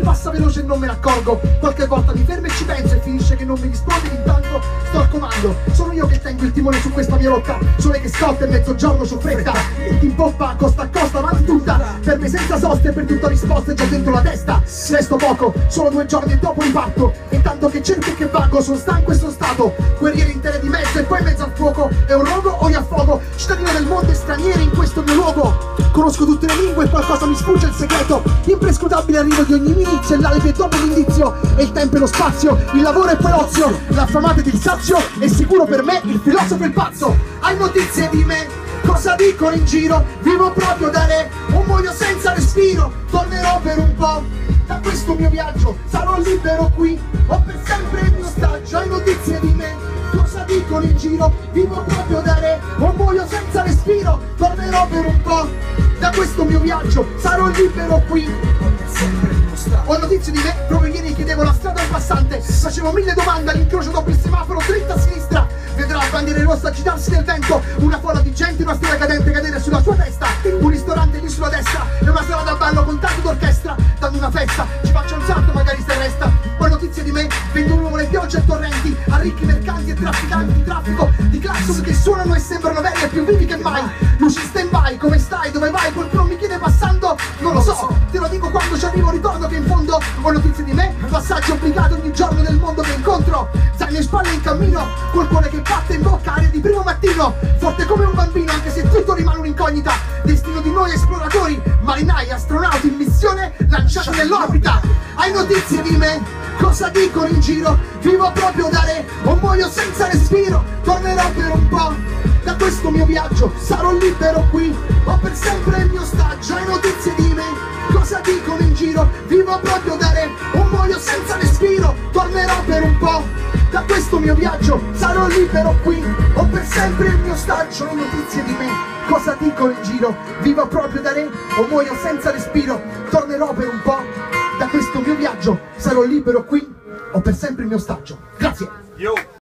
passa veloce e non me ne accorgo. Qualche volta mi fermo e ci penso e finisce che non mi risponde Intanto sto al comando. Sono io che tengo il timone su questa mia rotta Sole che scotta e mezzogiorno c'ho fretta. E ti impoppa costa a costa avanti tutta. Per me senza soste e per tutta risposta è già dentro la testa. Resto poco, solo due giorni e dopo riparto. E tanto che cerco e che vago sono stanco e sono stato. Guerriere intere di mezzo e poi mezzo al fuoco. È un rogo o affogo? Cittadino del mondo e stranieri in questo mio luogo Conosco tutte le lingue e qualcosa mi sfugge il segreto Imprescrutabile arrivo di ogni inizio E l'alibi è dopo l'indizio E il tempo e lo spazio Il lavoro e poi l'ozio L'affamato ed il sazio È sicuro per me il filosofo e il pazzo Hai notizie di me? Cosa dicono in giro? Vivo proprio da re Un muoio senza respiro Tornerò per un po' Da questo mio viaggio Sarò libero qui Ho per sempre il mio ostaggio Hai notizie di me? Cosa dicono in giro? Vivo proprio da re senza respiro Tornerò per un po' Da questo mio viaggio Sarò libero qui. Ho Ho notizie di me? Proprio ieri chiedevo la strada al passante. Facevo mille domande all'incrocio dopo il semaforo dritta a sinistra. Vedrà la bandiera rossa agitarsi nel vento. Una folla di gente, una strada cadente cadere sulla sua testa. Un ristorante lì sulla destra E una sala da ballo con tanto d'orchestra. Dando una festa, ci faccio un salto magari se resta Poi notizie di me, vendo un uomo le piogge e torrenti ricchi mercanti e trafficanti di traffico Di clacson che suonano e sembrano veri e più vivi che mai. Luci stand by, come stai, dove vai? Qualcuno mi chiede passando, non lo so. Te lo dico quando ci arrivo, ritorno che in fondo Ho notizie di me, passaggio obbligato ogni giorno del mondo che incontro. Zaino in spalle in cammino, col cuore che batte in bocca, aria di primo mattino. Forte come un bambino, anche se tutto rimane un'incognita. Destino di noi esploratori, marinai, astronauti in missione Lanciati nell'orbita. Hai notizie di me? Cosa dicono in giro? Vivo proprio da re, o muoio senza respiro Tornerò per un po' da questo mio viaggio Sarò libero qui, ho per sempre il mio ostaggio Hai notizie di me? Cosa dicono in giro? Vivo proprio da re, o muoio senza respiro Tornerò per un po' da questo mio viaggio Sarò libero qui, ho per sempre il mio ostaggio Hai notizie di me? Cosa dicono in giro? Vivo proprio da re, o muoio senza respiro Tornerò per un po' da questo mio viaggio Sarò libero qui, ho per sempre il mio ostaggio Grazie! Yo.